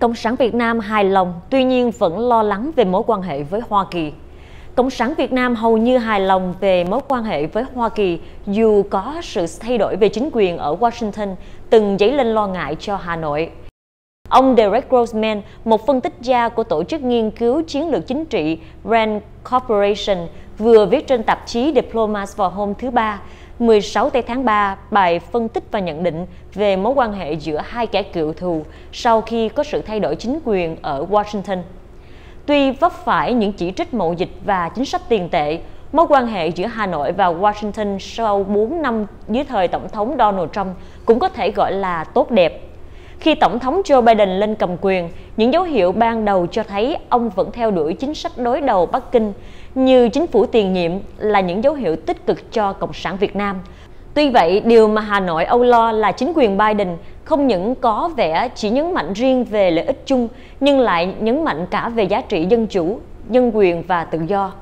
Cộng sản Việt Nam hài lòng, tuy nhiên vẫn lo lắng về mối quan hệ với Hoa Kỳ. Cộng sản Việt Nam hầu như hài lòng về mối quan hệ với Hoa Kỳ dù có sự thay đổi về chính quyền ở Washington từng dấy lên lo ngại cho Hà Nội. Ông Derek Grossman, một phân tích gia của tổ chức nghiên cứu chiến lược chính trị Rand Corporation, vừa viết trên tạp chí Diplomats vào hôm thứ Ba, 16 tây tháng 3 bài phân tích và nhận định về mối quan hệ giữa hai kẻ cựu thù sau khi có sự thay đổi chính quyền ở Washington. Tuy vấp phải những chỉ trích mậu dịch và chính sách tiền tệ, mối quan hệ giữa Hà Nội và Washington sau 4 năm dưới thời Tổng thống Donald Trump cũng có thể gọi là tốt đẹp. Khi Tổng thống Joe Biden lên cầm quyền, những dấu hiệu ban đầu cho thấy ông vẫn theo đuổi chính sách đối đầu Bắc Kinh như chính phủ tiền nhiệm là những dấu hiệu tích cực cho Cộng sản Việt Nam. Tuy vậy, điều mà Hà Nội âu lo là chính quyền Biden không những có vẻ chỉ nhấn mạnh riêng về lợi ích chung, nhưng lại nhấn mạnh cả về giá trị dân chủ, nhân quyền và tự do.